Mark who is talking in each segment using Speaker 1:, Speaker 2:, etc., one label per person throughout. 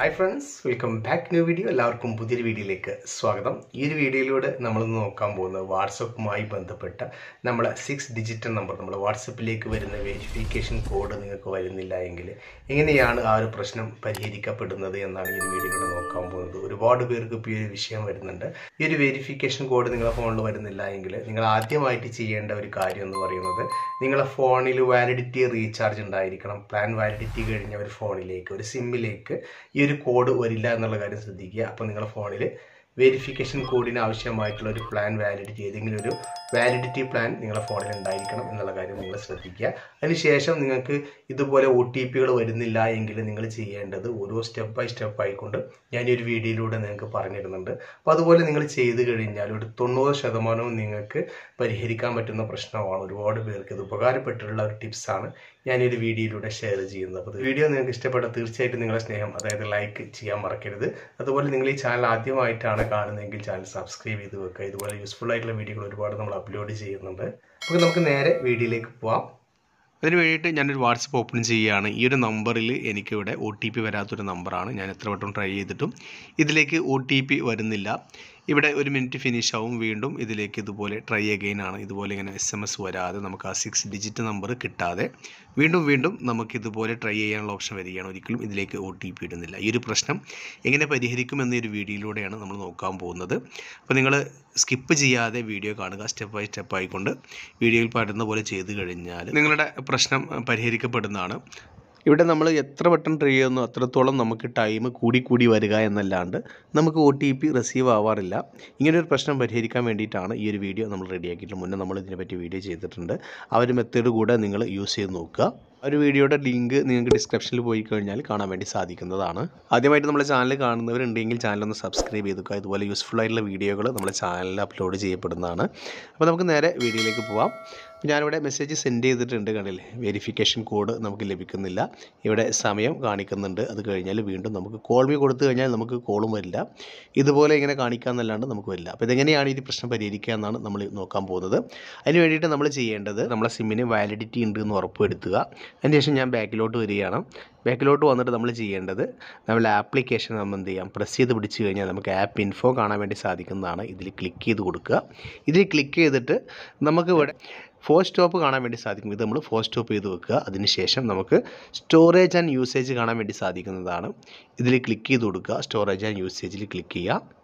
Speaker 1: Hi friends welcome back new video എല്ലാവർക്കും പുതിയൊരു വീഡിയോയിലേക്ക് സ്വാഗതം. ഈ ഒരു വീഡിയോയിലൂടെ നമ്മൾ നോക്കാൻ പോകുന്നത് വാട്സപ്പുമായി ബന്ധപ്പെട്ട നമ്മളെ സിക്സ് ഡിജിറ്റൽ നമ്പർ നമ്മൾ വാട്സപ്പിലേക്ക് വരുന്ന വെരിഫിക്കേഷൻ കോഡ് നിങ്ങൾക്ക് വരുന്നില്ല എങ്കിൽ എങ്ങനെയാണ് ആ ഒരു പ്രശ്നം പരിഹരിക്കപ്പെടുന്നത് എന്നാണ് ഈ ഒരു വീഡിയോയിലൂടെ നോക്കാൻ പോകുന്നത്. ഒരുപാട് പേർക്ക് ഇപ്പോൾ ഈ ഒരു വിഷയം വരുന്നുണ്ട്. ഈ ഒരു വെരിഫിക്കേഷൻ കോഡ് നിങ്ങളുടെ ഫോണിൽ വരുന്നില്ല എങ്കിൽ നിങ്ങൾ ആദ്യമായിട്ട് ചെയ്യേണ്ട ഒരു കാര്യം എന്ന് പറയുന്നത് നിങ്ങളുടെ ഫോണിൽ വാലിഡിറ്റി റീചാർജ് ഉണ്ടായിരിക്കണം. പ്ലാൻ വാലിഡിറ്റി കഴിഞ്ഞ ഒരു ഫോണിലേക്ക് ഒരു സിമ്മിലേക്ക് ഈ ഒരു കോഡ് വരില്ല എന്നുള്ള കാര്യം ശ്രദ്ധിക്കുക. അപ്പോൾ നിങ്ങളുടെ ഫോണിൽ വെരിഫിക്കേഷൻ കോഡിന് ആവശ്യമായിട്ടുള്ള ഒരു പ്ലാൻ വാലിഡിറ്റി ഏതെങ്കിലും ഒരു വാലിഡിറ്റി പ്ലാൻ നിങ്ങളുടെ ഫോണിൽ ഉണ്ടായിരിക്കണം എന്നുള്ള കാര്യം നിങ്ങൾ ശ്രദ്ധിക്കുക. അതിനുശേഷം നിങ്ങൾക്ക് ഇതുപോലെ ഒ ടി പികൾ വരുന്നില്ല എങ്കിൽ നിങ്ങൾ ചെയ്യേണ്ടത് ഓരോ സ്റ്റെപ്പ് ബൈ സ്റ്റെപ്പ് ആയിക്കൊണ്ട് ഞാൻ ഈ ഒരു വീഡിയോയിലൂടെ നിങ്ങൾക്ക് പറഞ്ഞിരുന്നുണ്ട്. അപ്പോൾ അതുപോലെ നിങ്ങൾ ചെയ്ത് കഴിഞ്ഞാൽ ഒരു തൊണ്ണൂറ് ശതമാനവും നിങ്ങൾക്ക് പരിഹരിക്കാൻ പറ്റുന്ന പ്രശ്നമാണ്. ഒരുപാട് പേർക്ക് ഇത് ഉപകാരപ്പെട്ടിട്ടുള്ള ഒരു ടിപ്സാണ് ഞാൻ ഒരു വീഡിയോയിലൂടെ ഷെയർ ചെയ്യുന്നത്. അപ്പോൾ വീഡിയോ നിങ്ങൾക്ക് ഇഷ്ടപ്പെട്ട തീർച്ചയായിട്ടും നിങ്ങളുടെ സ്നേഹം അതായത് ലൈക്ക് ചെയ്യാൻ മറക്കരുത്. അതുപോലെ നിങ്ങൾ ഈ ചാനൽ ആദ്യമായിട്ടാണ് കാണുന്നതെങ്കിൽ ചാനൽ സബ്സ്ക്രൈബ് ചെയ്ത് വെക്കുക. ഇതുപോലെ യൂസ്ഫുൾ ആയിട്ടുള്ള വീഡിയോകൾ ഒരുപാട് നമ്മൾ അപ്ലോഡ് ചെയ്യുന്നുണ്ട്. അപ്പോൾ നമുക്ക് നേരെ വീഡിയോയിലേക്ക് പോവാം. അതിന് വേണ്ടിയിട്ട് ഞാനൊരു വാട്സപ്പ് ഓപ്പൺ ചെയ്യുകയാണ്. ഈ ഒരു നമ്പറിൽ എനിക്കിവിടെ ഒ ടി പി വരാത്തൊരു നമ്പറാണ്. ഞാൻ എത്ര വട്ടം ട്രൈ ചെയ്തിട്ടും ഇതിലേക്ക് ഒ ടി പി വരുന്നില്ല. ഇവിടെ ഒരു മിനിറ്റ് ഫിനിഷ് ആവും. വീണ്ടും ഇതിലേക്ക് ഇതുപോലെ ട്രൈ അഗെയിൻ ആണ്. ഇതുപോലെ ഇങ്ങനെ എസ് എം എസ് വരാതെ നമുക്ക് ആ സിക്സ് ഡിജിറ്റ് നമ്പർ കിട്ടാതെ വീണ്ടും വീണ്ടും നമുക്ക് ഇതുപോലെ ട്രൈ ചെയ്യാനുള്ള ഓപ്ഷൻ വരികയാണ്. ഒരിക്കലും ഇതിലേക്ക് ഒ ടി പി ഇടുന്നില്ല. ഈ ഒരു പ്രശ്നം എങ്ങനെ പരിഹരിക്കും എന്ന ഒരു വീഡിയോയിലൂടെയാണ് നമ്മൾ നോക്കാൻ പോകുന്നത്. അപ്പോൾ നിങ്ങൾ സ്കിപ്പ് ചെയ്യാതെ വീഡിയോ കാണുക. സ്റ്റെപ്പ് ബൈ സ്റ്റെപ്പ് ആയിക്കൊണ്ട് വീഡിയോയിൽ പാടുന്ന പോലെ ചെയ്ത് കഴിഞ്ഞാൽ നിങ്ങളുടെ പ്രശ്നം പരിഹരിക്കപ്പെടുന്നതാണ്. ഇവിടെ നമ്മൾ എത്ര വട്ടം ട്രൈ ചെയ്യുന്നു അത്രത്തോളം നമുക്ക് ടൈം കൂടി കൂടി വരിക എന്നല്ലാണ്ട് നമുക്ക് ഒ ടി പി റിസീവ് ആവാറില്ല. ഇങ്ങനെയൊരു പ്രശ്നം പരിഹരിക്കാൻ വേണ്ടിയിട്ടാണ് ഈ ഒരു വീഡിയോ നമ്മൾ റെഡിയാക്കിയിട്ട് മുന്നേ നമ്മൾ ഇതിനെപ്പറ്റി വീഡിയോ ചെയ്തിട്ടുണ്ട്. ആ ഒരു മെത്തേഡ് കൂടെ നിങ്ങൾ യൂസ് ചെയ്ത് നോക്കുക. ഒരു വീഡിയോയുടെ ലിങ്ക് നിങ്ങൾക്ക് ഡിസ്ക്രിപ്ഷനിൽ പോയി കഴിഞ്ഞാൽ കാണാൻ വേണ്ടി സാധിക്കുന്നതാണ്. ആദ്യമായിട്ട് നമ്മുടെ ചാനൽ കാണുന്നവരുണ്ടെങ്കിൽ ചാനൽ ഒന്ന് സബ്സ്ക്രൈബ് ചെയ്തുക്കുക ഇതുപോലെ യൂസ്ഫുൾ ആയിട്ടുള്ള വീഡിയോകൾ നമ്മുടെ ചാനലിൽ അപ്ലോഡ് ചെയ്യപ്പെടുന്നതാണ്. അപ്പോൾ നമുക്ക് നേരെ വീഡിയോയിലേക്ക് പോവാം. ഞാനിവിടെ മെസ്സേജ് സെൻഡ് ചെയ്തിട്ടുണ്ട് കണ്ടില്ലേ? വെരിഫിക്കേഷൻ കോഡ് നമുക്ക് ലഭിക്കുന്നില്ല. ഇവിടെ സമയം കാണിക്കുന്നുണ്ട്. അത് കഴിഞ്ഞാൽ വീണ്ടും നമുക്ക് കോൾ മീ കൊടുത്തു കഴിഞ്ഞാൽ നമുക്ക് കോളും വരില്ല. ഇതുപോലെ ഇങ്ങനെ കാണിക്കാമെന്നല്ലാണ്ട് നമുക്ക് വരില്ല. അപ്പോൾ ഇതെങ്ങനെയാണ് ഈ പ്രശ്നം പരിഹരിക്കുക എന്നാണ് നമ്മൾ നോക്കാൻ പോകുന്നത്. അതിന് വേണ്ടിയിട്ട് നമ്മൾ ചെയ്യേണ്ടത് നമ്മളെ സിമ്മിന് വാലിഡിറ്റി ഉണ്ട് എന്ന് ഉറപ്പുവരുത്തുക അതിനുശേഷം ഞാൻ ബാക്കിലോട്ട് വരികയാണ്. ബാക്കിലോട്ട് വന്നിട്ട് നമ്മൾ ചെയ്യേണ്ടത് നമ്മളെ ആപ്ലിക്കേഷൻ നമ്മൾ എന്ത് ചെയ്യാം? പ്രസ് ചെയ്ത് പിടിച്ച് കഴിഞ്ഞാൽ നമുക്ക് ആപ്പ് ഇൻഫോ കാണാൻ വേണ്ടി സാധിക്കുന്നതാണ്. ഇതിൽ ക്ലിക്ക് ചെയ്ത് കൊടുക്കുക. ഇതിൽ ക്ലിക്ക് ചെയ്തിട്ട് നമുക്ക് ഇവിടെ ഫോർ സ്റ്റോപ്പ് കാണാൻ വേണ്ടി സാധിക്കും. ഇത് നമ്മൾ ഫോർ സ്റ്റോപ്പ് ചെയ്ത് വെക്കുക. അതിനുശേഷം നമുക്ക് സ്റ്റോറേജ് ആൻഡ് യൂസേജ് കാണാൻ വേണ്ടി സാധിക്കുന്നതാണ്. ഇതിൽ ക്ലിക്ക് ചെയ്ത് കൊടുക്കുക. സ്റ്റോറേജ് ആൻഡ് യൂസേജിൽ ക്ലിക്ക് ചെയ്യുക.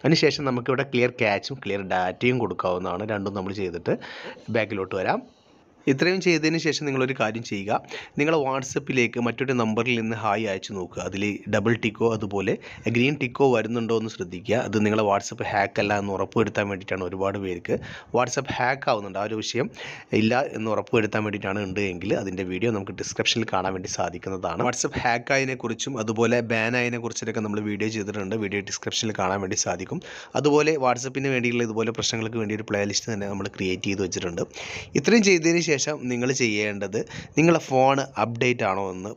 Speaker 1: അതിനുശേഷം നമുക്കിവിടെ ക്ലിയർ ക്യാച്ചും ക്ലിയർ ഡാറ്റയും കൊടുക്കാവുന്നതാണ്. രണ്ടും നമ്മൾ ചെയ്തിട്ട് ബാക്കിലോട്ട് വരാം. ഇത്രയും ചെയ്തതിന് ശേഷം നിങ്ങളൊരു കാര്യം ചെയ്യുക. നിങ്ങൾ വാട്സപ്പിലേക്ക് മറ്റൊരു നമ്പറിൽ നിന്ന് ഹായ് അയച്ചു നോക്കുക. അതിൽ ഡബിൾ ടിക്കോ അതുപോലെ ഗ്രീൻ ടിക്കോ വരുന്നുണ്ടോ എന്ന് ശ്രദ്ധിക്കുക. അത് നിങ്ങളെ വാട്സപ്പ് ഹാക്ക് അല്ല എന്ന് ഉറപ്പുവരുത്താൻ വേണ്ടിയിട്ടാണ് ഒരുപാട് പേർക്ക് വാട്സപ്പ് ഹാക്ക് ആവുന്നുണ്ട്. ആ ഒരു വിഷയം ഇല്ല എന്ന് ഉറപ്പുവരുത്താൻ വേണ്ടിയിട്ടാണ് ഉണ്ട് എങ്കിൽ അതിന്റെ വീഡിയോ നമുക്ക് ഡിസ്ക്രിപ്ഷനിൽ കാണാൻ വേണ്ടി സാധിക്കുന്നതാണ്. വാട്സപ്പ് ഹാക്ക് ആയതിനെ അതുപോലെ ബാൻ ആയതിനെ കുറിച്ചൊക്കെ നമ്മൾ വീഡിയോ ചെയ്തിട്ടുണ്ട്. വീഡിയോ ഡിസ്ക്രിപ്ഷനിൽ കാണാൻ വേണ്ടി സാധിക്കും. അതുപോലെ വാട്സപ്പിന് വേണ്ടിയുള്ള ഇതുപോലെ പ്രശ്നങ്ങൾക്ക് വേണ്ടി ഒരു പ്ലേലിസ്റ്റ് തന്നെ നമ്മൾ ക്രിയേറ്റ് ചെയ്ത് വെച്ചിട്ടുണ്ട്. ഇത്രയും ചെയ്തതിന് ശേഷം നിങ്ങൾ ചെയ്യേണ്ടത് നിങ്ങളുടെ ഫോൺ അപ്ഡേറ്റ് ആണോ എന്ന്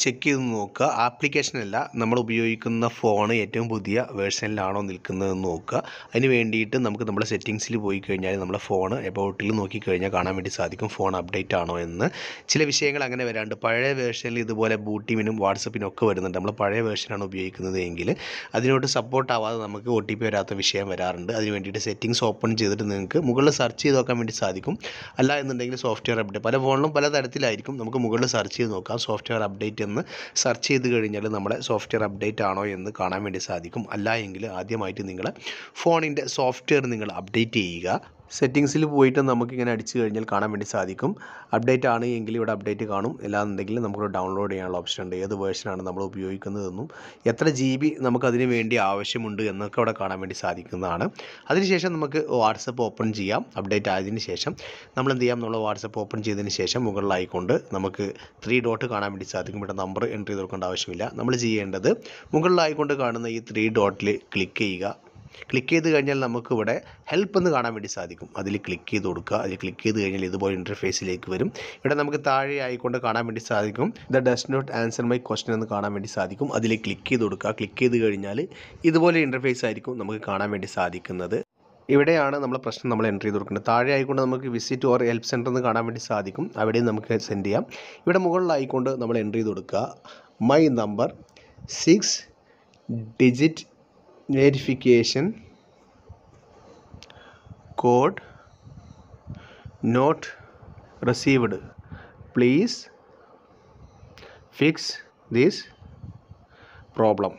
Speaker 1: ചെക്ക് ചെയ്ത് നോക്കുക. ആപ്ലിക്കേഷനല്ല നമ്മൾ ഉപയോഗിക്കുന്ന ഫോൺ ഏറ്റവും പുതിയ വേർഷനിലാണോ നിൽക്കുന്നതെന്ന് നോക്കുക. അതിന് വേണ്ടിയിട്ട് നമുക്ക് നമ്മുടെ സെറ്റിങ്സിൽ പോയി കഴിഞ്ഞാൽ നമ്മുടെ ഫോൺ എബൌട്ടിൽ നോക്കിക്കഴിഞ്ഞാൽ കാണാൻ വേണ്ടി സാധിക്കും ഫോൺ അപ്ഡേറ്റ് ആണോ എന്ന്. ചില വിഷയങ്ങൾ അങ്ങനെ വരാണ്ട് പഴയ വേർഷനിൽ ഇതുപോലെ ബൂട്ടിമിനും വാട്സപ്പിനും ഒക്കെ വരുന്നുണ്ട്. നമ്മൾ പഴയ വേർഷനാണ് ഉപയോഗിക്കുന്നത് എങ്കിൽ അതിനോട്ട് സപ്പോർട്ട് ആവാതെ നമുക്ക് ഒ ടി പി വരാത്ത വിഷയം വരാറുണ്ട്. അതിന് വേണ്ടിയിട്ട് സെറ്റിങ്സ് ഓപ്പൺ ചെയ്തിട്ട് നിങ്ങൾക്ക് മുകളിൽ സെർച്ച് ചെയ്ത് നോക്കാൻ വേണ്ടി സാധിക്കും. അല്ല എന്നുണ്ടെങ്കിൽ സോഫ്റ്റ്വെയർ അപ്ഡേറ്റ് പല ഫോണിലും പല തരത്തിലായിരിക്കും. നമുക്ക് മുകളിൽ സെർച്ച് ചെയ്ത് നോക്കാം. സോഫ്റ്റ്വെയർ അപ്ഡേറ്റ് എന്ന് സെർച്ച് ചെയ്ത് കഴിഞ്ഞാൽ നമ്മുടെ സോഫ്റ്റ്വെയർ അപ്ഡേറ്റ് ആണോ എന്ന് കാണാൻ വേണ്ടി സാധിക്കും. അല്ല എങ്കിൽ ആദ്യമായിട്ട് നിങ്ങൾ ഫോണിന്റെ സോഫ്റ്റ്വെയർ നിങ്ങൾ അപ്ഡേറ്റ് ചെയ്യുക. സെറ്റിങ്സിൽ പോയിട്ട് നമുക്കിങ്ങനെ അടിച്ചു കഴിഞ്ഞാൽ കാണാൻ വേണ്ടി സാധിക്കും. അപ്ഡേറ്റ് ആണ് എങ്കിൽ ഇവിടെ അപ്ഡേറ്റ് കാണും. അല്ലാന്നുണ്ടെങ്കിൽ നമുക്ക് ഡൗൺലോഡ് ചെയ്യാനുള്ള ഓപ്ഷൻ ഉണ്ട്. ഏത് വേർഷനാണ് നമ്മൾ ഉപയോഗിക്കുന്നതെന്നും എത്ര ജി ബി നമുക്കതിന് വേണ്ടി ആവശ്യമുണ്ട് എന്നൊക്കെ അവിടെ കാണാൻ വേണ്ടി സാധിക്കുന്നതാണ്. അതിനുശേഷം നമുക്ക് വാട്സപ്പ് ഓപ്പൺ ചെയ്യാം. അപ്ഡേറ്റ് ആയതിന് ശേഷം നമ്മൾ എന്ത് ചെയ്യാം? നമ്മൾ വാട്സപ്പ് ഓപ്പൺ ചെയ്തതിന് ശേഷം മുകളിലായിക്കൊണ്ട് നമുക്ക് ത്രീ ഡോട്ട് കാണാൻ വേണ്ടി സാധിക്കും. ഇവിടെ നമ്പർ എൻട്രി ചെയ്ത് കൊടുക്കേണ്ട ആവശ്യമില്ല. നമ്മൾ ചെയ്യേണ്ടത് മുകളിലായിക്കൊണ്ട് കാണുന്ന ഈ ത്രീ ഡോട്ടിൽ ക്ലിക്ക് ചെയ്യുക. ക്ലിക്ക് ചെയ്ത് കഴിഞ്ഞാൽ നമുക്കിവിടെ ഹെൽപ്പ് എന്ന് കാണാൻ വേണ്ടി സാധിക്കും. അതിൽ ക്ലിക്ക് ചെയ്ത് കൊടുക്കുക. അതിൽ ക്ലിക്ക് ചെയ്ത് കഴിഞ്ഞാൽ ഇതുപോലെ ഇന്റർഫേസിലേക്ക് വരും. ഇവിടെ നമുക്ക് താഴെ ആയിക്കൊണ്ട് കാണാൻ വേണ്ടി സാധിക്കും. The does not answer my question എന്ന് കാണാൻ വേണ്ടി സാധിക്കും. അതിൽ ക്ലിക്ക് ചെയ്ത് കൊടുക്കുക. ക്ലിക്ക് ചെയ്ത് കഴിഞ്ഞാൽ ഇതുപോലെ ഇന്റർഫേസ് ആയിരിക്കും നമുക്ക് കാണാൻ വേണ്ടി സാധിക്കുന്നത്. ഇവിടെയാണ് നമ്മളെ പ്രശ്നം നമ്മൾ എന്റർ ചെയ്ത് കൊടുക്കുന്നത്. താഴെ ആയിക്കൊണ്ട് നമുക്ക് വിസിറ്റ് ഓർ ഹെൽപ്പ് സെന്റർ എന്ന് കാണാൻ വേണ്ടി സാധിക്കും. അവിടെയും നമുക്ക് സെൻഡ് ചെയ്യാം. ഇവിടെ മുകളിലായിക്കൊണ്ട് നമ്മൾ എന്റർ ചെയ്ത് കൊടുക്കുക. My number six digit verification code not received please fix this problem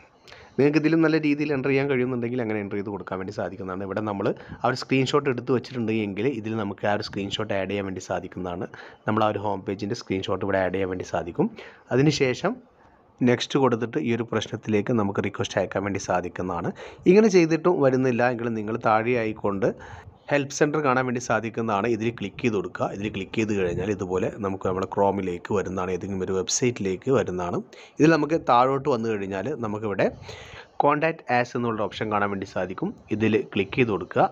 Speaker 1: നിങ്ങൾക്ക് ഇതിലും നല്ല രീതിയിൽ എന്റർ ചെയ്യാൻ കഴിയുന്നുണ്ടെങ്കിൽ അങ്ങനെ എന്റർ ചെയ്ത് കൊടുക്കാൻ വേണ്ടി സാധിക്കുന്നതാണ്. ഇവിടെ നമ്മൾ ആ ഒരു സ്ക്രീൻഷോട്ട് എടുത്ത് വെച്ചിട്ടുണ്ടെങ്കിൽ ഇതിൽ നമുക്ക് ആ ഒരു സ്ക്രീൻഷോട്ട് ആഡ് ചെയ്യാൻ വേണ്ടി സാധിക്കുന്നതാണ്. നമ്മൾ ആ ഒരു ഹോം പേജിന്റെ സ്ക്രീൻഷോട്ട് ഇവിടെ ആഡ് ചെയ്യാൻ വേണ്ടി സാധിക്കും. അതിനുശേഷം നെക്സ്റ്റ് കൊടുത്തിട്ട് ഈ ഒരു പ്രശ്നത്തിലേക്ക് നമുക്ക് റിക്വസ്റ്റ് അയക്കാൻ വേണ്ടി സാധിക്കുന്നതാണ്. ഇങ്ങനെ ചെയ്തിട്ടും വരുന്നില്ല എങ്കിൽ നിങ്ങൾ താഴെ ആയിക്കൊണ്ട് ഹെൽപ്പ് സെന്റർ കാണാൻ വേണ്ടി സാധിക്കുന്നതാണ്. ഇതിൽ ക്ലിക്ക് ചെയ്ത് കൊടുക്കുക. ഇതിൽ ക്ലിക്ക് ചെയ്ത് കഴിഞ്ഞാൽ ഇതുപോലെ നമുക്ക് നമ്മുടെ ക്രോമിലേക്ക് വരുന്നതാണ്. ഏതെങ്കിലും ഒരു വെബ്സൈറ്റിലേക്ക് വരുന്നതാണ്. ഇതിൽ നമുക്ക് താഴോട്ട് വന്നു കഴിഞ്ഞാൽ നമുക്കിവിടെ കോൺടാക്റ്റ് ആസ് എന്നുള്ള ഓപ്ഷൻ കാണാൻ വേണ്ടി സാധിക്കും. ഇതിൽ ക്ലിക്ക് ചെയ്ത് കൊടുക്കുക.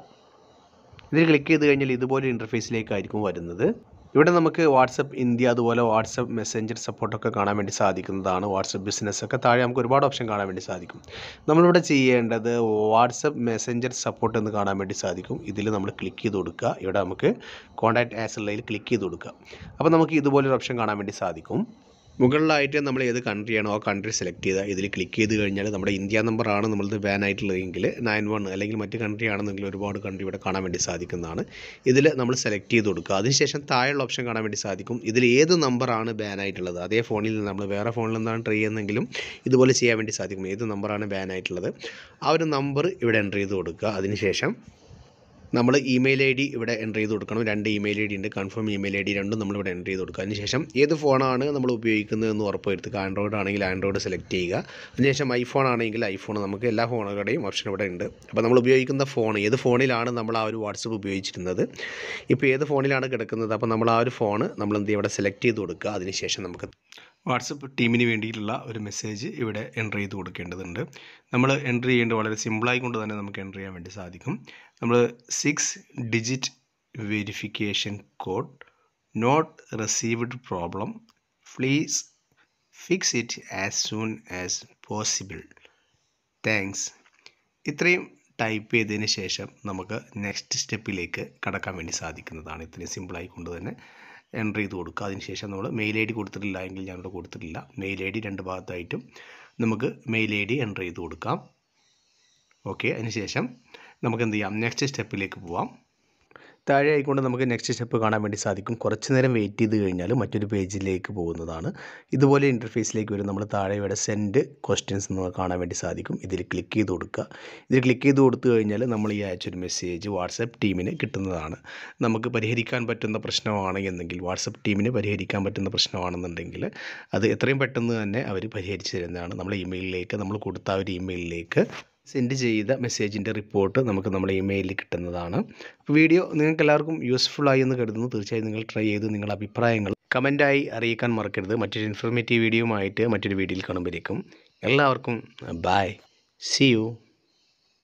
Speaker 1: ഇതിൽ ക്ലിക്ക് ചെയ്ത് കഴിഞ്ഞാൽ ഇതുപോലെ ഇന്റർഫേസിലേക്കായിരിക്കും വരുന്നത്. ഇവിടെ നമുക്ക് വാട്സപ്പ് ഇന്ത്യ അതുപോലെ വാട്സപ്പ് മെസ്സഞ്ചർ സപ്പോർട്ടൊക്കെ കാണാൻ വേണ്ടി സാധിക്കുന്നതാണ്. വാട്സപ്പ് ബിസിനസ് ഒക്കെ താഴെ നമുക്ക് ഒരുപാട് ഓപ്ഷൻ കാണാൻ വേണ്ടി സാധിക്കും. നമ്മളിവിടെ ചെയ്യേണ്ടത് വാട്സപ്പ് മെസ്സഞ്ചർ സപ്പോർട്ട് എന്ന് കാണാൻ വേണ്ടി സാധിക്കും. ഇതിൽ നമ്മൾ ക്ലിക്ക് ചെയ്ത് കൊടുക്കുക. ഇവിടെ നമുക്ക് കോൺടാക്ട് ആസ് ഉള്ളതിൽ ക്ലിക്ക് ചെയ്ത് കൊടുക്കുക. അപ്പോൾ നമുക്ക് ഇതുപോലൊരു ഓപ്ഷൻ കാണാൻ വേണ്ടി സാധിക്കും. മുകളിലായിട്ട് നമ്മൾ ഏത് കൺട്രി ആണോ ആ കൺട്രി സെലക്ട് ചെയ്താൽ ഇതിൽ ക്ലിക്ക് ചെയ്ത് കഴിഞ്ഞാൽ നമ്മുടെ ഇന്ത്യ നമ്പറാണ് നമ്മളത് ബാൻ ആയിട്ടുള്ളതെങ്കിൽ നയൻ വൺ അല്ലെങ്കിൽ മറ്റ് കൺട്രി ആണെന്നെങ്കിൽ ഒരുപാട് കൺട്രി ഇവിടെ കാണാൻ വേണ്ടി സാധിക്കുന്നതാണ്. ഇതിൽ നമ്മൾ സെലക്ട് ചെയ്ത് കൊടുക്കുക. അതിനുശേഷം താഴെയുള്ള ഓപ്ഷൻ കാണാൻ വേണ്ടി സാധിക്കും. ഇതിൽ ഏത് നമ്പറാണ് ബാൻ ആയിട്ടുള്ളത്? അതേ ഫോണിൽ നിന്ന് നമ്മൾ വേറെ ഫോണിൽ നിന്നാണ് ട്രൈ ചെയ്യുന്നതെങ്കിലും ഇതുപോലെ ചെയ്യാൻ വേണ്ടി സാധിക്കും. ഏത് നമ്പറാണ് ബാൻ ആയിട്ടുള്ളത്? ആ ഒരു നമ്പർ ഇവിടെ എന്റർ ചെയ്ത് കൊടുക്കുക. അതിനുശേഷം നമ്മൾ ഇമെയിൽ ഐ ഡി ഇവിടെ എന്റർ ചെയ്ത് കൊടുക്കണം. രണ്ട് ഇമെയിൽ ഐ ഡി ഉണ്ട്. കൺഫേം ഇമെയിൽ ഐ ഡി രണ്ടും നമ്മളിവിടെ എന്റർ ചെയ്ത് കൊടുക്കുക. അതിനുശേഷം ഏത് ഫോണാണ് നമ്മൾ ഉപയോഗിക്കുന്നതെന്ന് ഉറപ്പ് വരുത്തുക. ആൻഡ്രോയിഡ് ആണെങ്കിൽ ആൻഡ്രോയിഡ് സെലക്ട് ചെയ്യുക. അതിനുശേഷം ഐഫോൺ ആണെങ്കിൽ ഐഫോൺ നമുക്ക് എല്ലാ ഫോണുകളുടെയും ഓപ്ഷൻ ഇവിടെ ഉണ്ട്. അപ്പോൾ നമ്മൾ ഉപയോഗിക്കുന്ന ഫോൺ ഏത് ഫോണിലാണ് നമ്മൾ ആ ഒരു വാട്സപ്പ് ഉപയോഗിച്ചിരുന്നത്? ഇപ്പോൾ ഏത് ഫോണിലാണ് കിടക്കുന്നത്? അപ്പോൾ നമ്മൾ ആ ഒരു ഫോൺ നമ്മൾ എന്ത് ഇവിടെ സെലക്ട് ചെയ്ത് കൊടുക്കുക. അതിനുശേഷം നമുക്ക് വാട്സപ്പ് ടീമിന് വേണ്ടിയിട്ടുള്ള ഒരു മെസ്സേജ് ഇവിടെ എന്റർ ചെയ്ത് കൊടുക്കേണ്ടതുണ്ട്. നമ്മൾ എന്റർ ചെയ്യേണ്ടത് വളരെ സിമ്പിളായി കൊണ്ട് തന്നെ നമുക്ക് എന്റർ ചെയ്യാൻ വേണ്ടി സാധിക്കും. നമ്മൾ six digit verification code not received problem please fix it as soon as possible thanks ഇത്രയും ടൈപ്പ് ചെയ്തതിന് ശേഷം നമുക്ക് നെക്സ്റ്റ് സ്റ്റെപ്പിലേക്ക് കടക്കാൻ വേണ്ടി സാധിക്കുന്നതാണ് ഇത്രയും സിമ്പിളായി കൊണ്ട് തന്നെ. എന്റർ ചെയ്ത് കൊടുക്കുക. അതിനുശേഷം നമ്മൾ മെയിൽ ഐ ഡി കൊടുത്തിട്ടില്ല എങ്കിൽ ഞാനിവിടെ കൊടുത്തിട്ടില്ല. മെയിൽ ഐ ഡി രണ്ട് ഭാഗത്തായിട്ടും നമുക്ക് മെയിൽ ഐ ഡി എന്റർ ചെയ്ത് കൊടുക്കാം. ഓക്കെ അതിനുശേഷം നമുക്ക് എന്ത് ചെയ്യാം? നെക്സ്റ്റ് സ്റ്റെപ്പിലേക്ക് പോവാം. താഴെ ആയിക്കൊണ്ട് നമുക്ക് നെക്സ്റ്റ് സ്റ്റെപ്പ് കാണാൻ വേണ്ടി സാധിക്കും. കുറച്ച് നേരം വെയിറ്റ് ചെയ്ത് കഴിഞ്ഞാൽ മറ്റൊരു പേജിലേക്ക് പോകുന്നതാണ്. ഇതുപോലെ ഇന്റർഫേസിലേക്ക് വരും. നമ്മൾ താഴെ ഇവിടെ സെൻഡ് ക്വസ്റ്റ്യൻസ് എന്ന് കാണാൻ വേണ്ടി സാധിക്കും. ഇതിൽ ക്ലിക്ക് ചെയ്ത് കൊടുക്കുക. ഇതിൽ ക്ലിക്ക് ചെയ്ത് കൊടുത്തു കഴിഞ്ഞാൽ നമ്മൾ ഈ അയച്ചൊരു മെസ്സേജ് വാട്സപ്പ് ടീമിന് കിട്ടുന്നതാണ്. നമുക്ക് പരിഹരിക്കാൻ പറ്റുന്ന പ്രശ്നമാണ് എന്നെങ്കിൽ വാട്സപ്പ് ടീമിന് പരിഹരിക്കാൻ പറ്റുന്ന പ്രശ്നമാണെന്നുണ്ടെങ്കിൽ അത് എത്രയും പെട്ടെന്ന് തന്നെ അവർ പരിഹരിച്ച് തരുന്നതാണ്. നമ്മൾ ഇമെയിലിലേക്ക് നമ്മൾ കൊടുത്ത ആ ഒരു ഇമെയിലിലേക്ക് സെൻഡ് ചെയ്ത മെസ്സേജിന്റെ റിപ്പോർട്ട് നമുക്ക് നമ്മുടെ ഇമെയിലിൽ കിട്ടുന്നതാണ്. വീഡിയോ നിങ്ങൾക്ക് എല്ലാവർക്കും യൂസ്ഫുൾ ആയി എന്ന് കരുതുന്നു. തീർച്ചയായും നിങ്ങൾ ട്രൈ ചെയ്ത് നിങ്ങളുടെ അഭിപ്രായങ്ങൾ കമന്റായി അറിയിക്കാൻ മറക്കരുത്. മറ്റൊരു ഇൻഫോർമേറ്റീവ് വീഡിയോയുമായിട്ട് മറ്റൊരു വീഡിയോയിൽ കാണുമ്പോഴേക്കും എല്ലാവർക്കും ബായ് സി യു